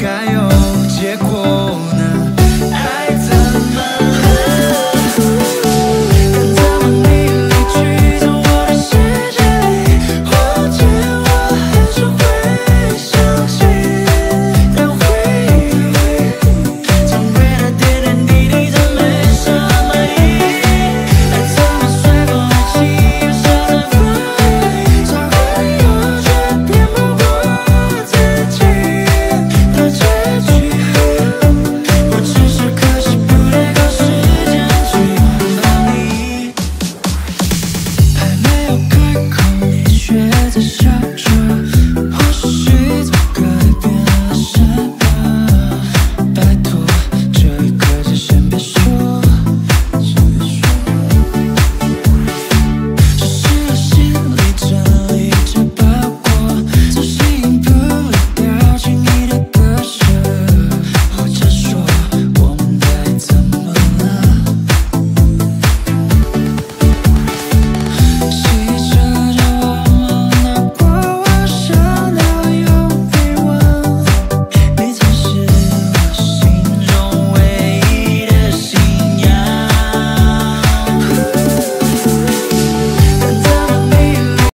될까요?